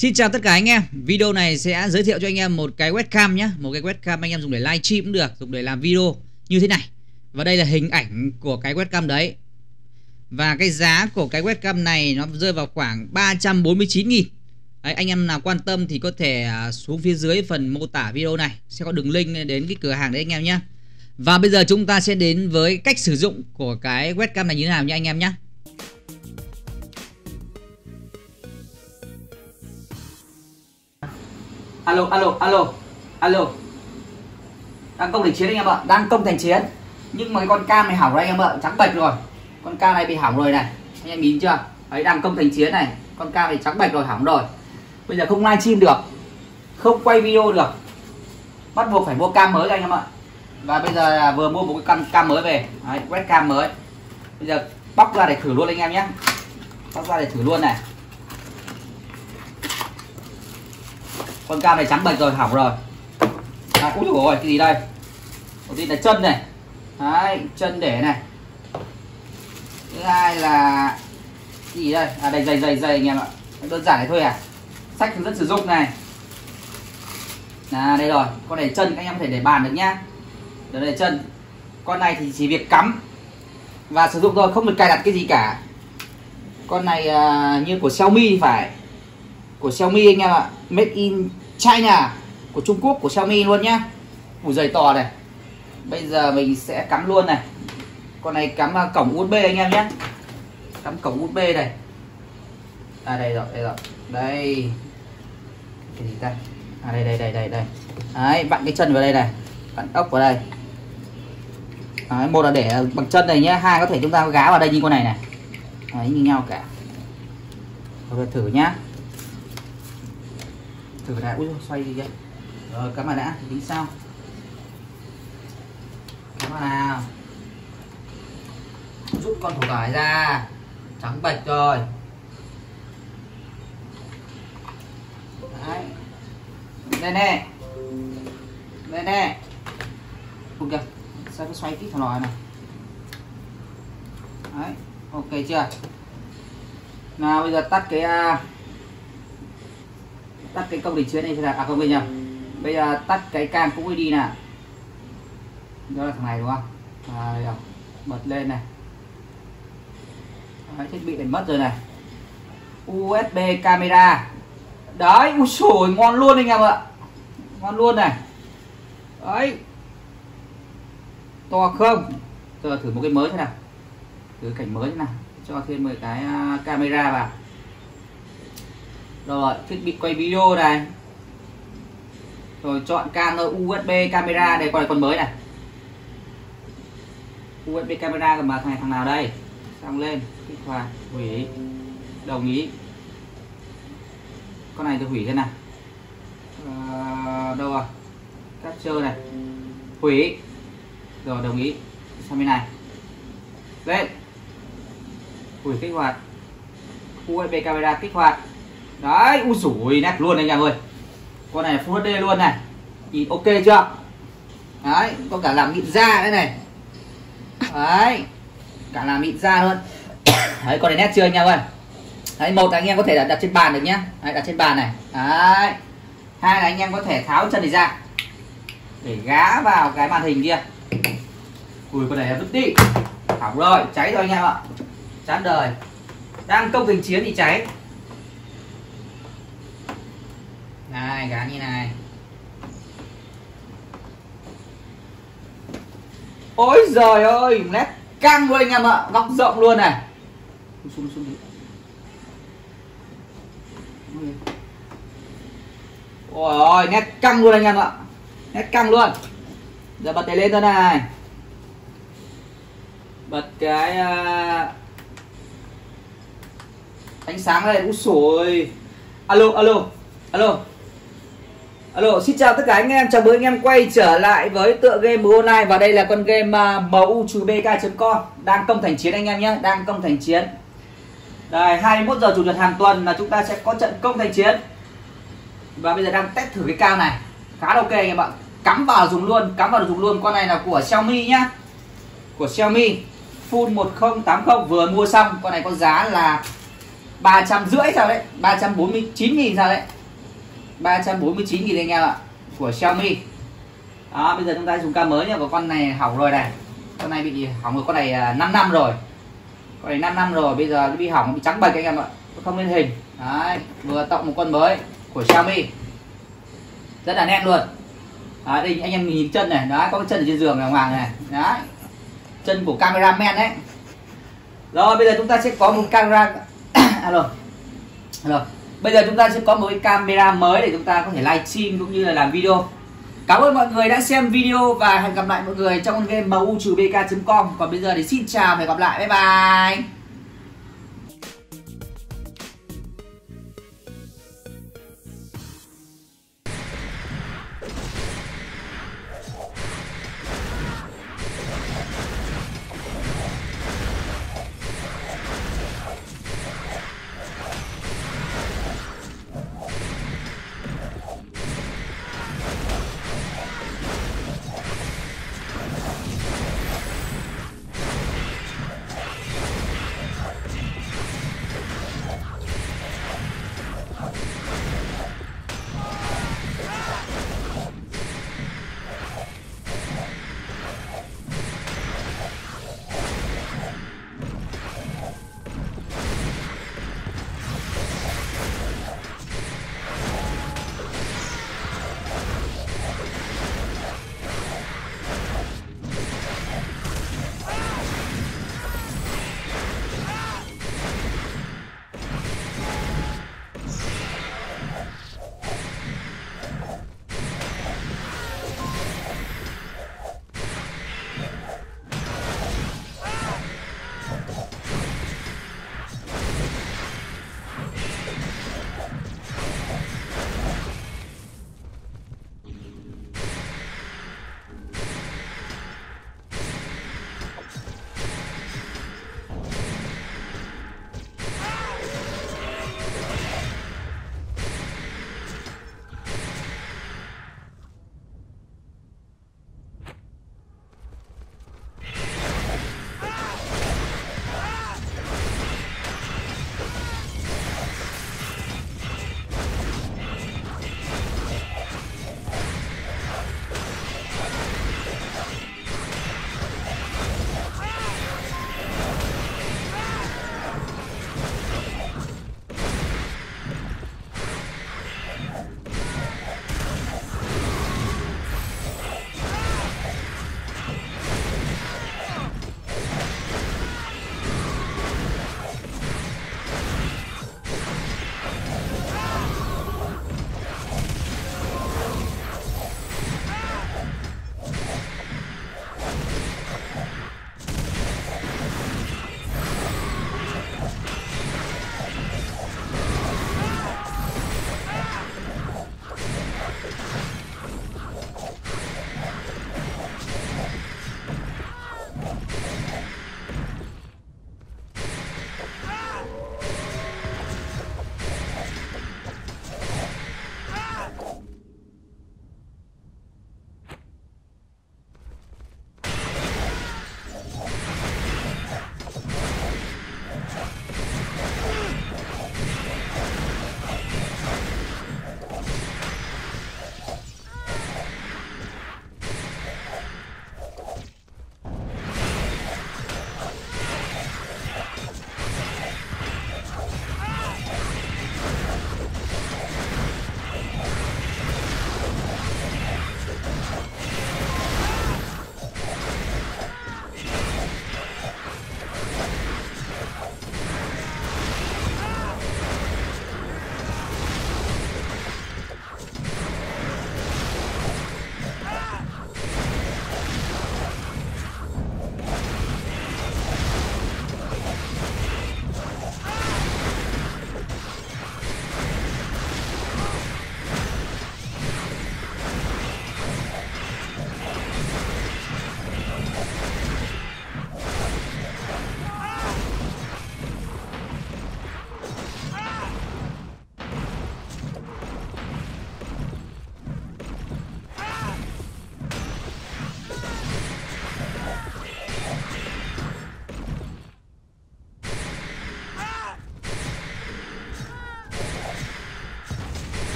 Xin chào tất cả anh em. Video này sẽ giới thiệu cho anh em một cái webcam nhé Một cái webcam anh em dùng để live stream cũng được Dùng để làm video như thế này. Và đây là hình ảnh của cái webcam đấy. Và cái giá của cái webcam này Nó rơi vào khoảng 349 nghìn. Đấy, anh em nào quan tâm thì có thể à, xuống phía dưới phần mô tả video này. Sẽ có đường link đến cái cửa hàng đấy anh em nhé Và bây giờ chúng ta sẽ đến với cách sử dụng của cái webcam này như thế nào nha anh em nhé alo alo alo alo. Đang công thành chiến anh em ạ. Đang công thành chiến. Nhưng mà cái con cam này hỏng rồi anh em ạ trắng bạch rồi. Con cam này bị hỏng rồi này. Anh em nhìn chưa? Đấy đang công thành chiến này. Con cam này trắng bạch rồi hỏng rồi. Bây giờ không livestream được. Không quay video được. Bắt buộc phải mua cam mới anh em ạ. Và bây giờ vừa mua một cái cam cam mới về. Đấy, quét cam mới. Bây giờ bóc ra để thử luôn anh em nhé. Bóc ra để thử luôn này con cam này trắng bệch rồi hỏng rồi. À, úi rồi cái gì đây? Một tí là chân này. Đấy chân để này. Thứ hai là cái gì đây? À đây dày dày dày anh em ạ. Đơn giản này thôi à. Sách hướng dẫn sử dụng này. À đây rồi. Con này chân các anh em có thể để bàn được nhá. Đây chân. Con này thì chỉ việc cắm. Và sử dụng thôi không được cài đặt cái gì cả. Con này à, như của Xiaomi phải. Của Xiaomi anh em ạ made in China của Trung Quốc của Xiaomi luôn nhá. Ủi giày to này. Bây giờ mình sẽ cắm luôn này. Con này cắm à, cổng USB anh em nhé Cắm cổng USB này. À đây rồi, đây rồi. Đây. Cái gì ta À đây, đây, đây, đây, đây. Đấy, vặn cái chân vào đây này. Vặn ốc vào đây. Đấy, một là để bằng chân này nhé Hai có thể chúng ta gá vào đây như con này này. Đấy, như nhau cả. Rồi thử nhá thử đã ui xoay gì vậy. Rồi cắm vào đã tính sao cắm vào nào? Rút con thủ cải ra. Trắng bạch rồi. Đấy. Đây nè. Đây nè. Không kìa sao cứ xoay kít thằng lòi này? Đấy ok chưa? Nào bây giờ tắt cái uh, tắt cái công đỉnh chứa này là à không bây giờ bây giờ tắt cái cam cũng đi nè đó là thằng này đúng không? À, đây rồi. bật lên này. Đấy, thiết bị này mất rồi này. USB camera. Đấy ui sổi ngon luôn anh em ạ. Ngon luôn này. Đấy. To không? Giờ thử một cái mới thế nào. Thử cảnh mới thế nào. Cho thêm 10 cái à, camera vào rồi thiết bị quay video này. Rồi chọn camera USB camera đây con này con mới này. USB camera mà thằng thằng nào đây? Xong lên kích hoạt hủy. Đồng ý. Con này tôi hủy thế nào? À, đâu à? Capture này. Hủy. Rồi đồng ý. Sang bên này. Lên. Hủy kích hoạt. USB camera kích hoạt đấy ui sủi nét luôn anh em ơi. Con này full HD luôn này. Nhìn ok chưa? Đấy có cả làm mịn da đấy này. Đấy cả làm mịn da luôn đấy con này nét chưa anh em ơi? Đấy một là anh em có thể đặt, đặt trên bàn được nhá. Đấy, đặt trên bàn này. Đấy. Hai là anh em có thể tháo chân này ra. Để gá vào cái màn hình kia. Ui con này vứt đi. Hỏng rồi cháy rồi anh em ạ. Chán đời. Đang công trình chiến thì cháy. Này gắn như này. Ôi giời ơi nét căng luôn anh em ạ góc rộng luôn này. Xuống xuống đi. Ôi ôi nét căng luôn anh em ạ. Nét căng luôn. Giờ bật đèn lên thôi này. Bật cái uh, ánh sáng lên úi sồi alo alo alo. Alo, xin chào tất cả anh em, chào mừng anh em quay trở lại với tựa game online và đây là con game à, uh, mu-bk.com đang công thành chiến anh em nhé, đang công thành chiến. Đây, 21 giờ chủ nhật hàng tuần là chúng ta sẽ có trận công thành chiến. Và bây giờ đang test thử cái cao này. Khá là ok anh em ạ. Cắm vào dùng luôn, cắm vào dùng luôn. Con này là của Xiaomi nhá. Của Xiaomi Full 1080 vừa mua xong, con này có giá là ba trăm rưỡi sao đấy ba trăm bốn mươi chín nghìn sao đấy ba trăm bốn mươi chín nghìn anh em ạ của Xiaomi. Đó bây giờ chúng ta dùng cam mới nha của con này hỏng rồi này. Con này bị hỏng rồi con này à, 5 năm rồi. Con này 5 năm rồi bây giờ nó bị hỏng bị trắng bạch anh em ạ không lên hình. Đấy vừa tặng một con mới của Xiaomi. Rất là nét luôn. Đấy, đây anh em nhìn chân này đó có cái chân ở trên giường này hoàng này. Đấy chân của cameraman đấy. Rồi bây giờ chúng ta sẽ có một camera alo alo bây giờ chúng ta sẽ có một cái camera mới để chúng ta có thể livestream cũng như là làm video Cảm ơn mọi người đã xem video và hẹn gặp lại mọi người trong game mu bk.com Còn bây giờ thì xin chào và hẹn gặp lại. Bye bye.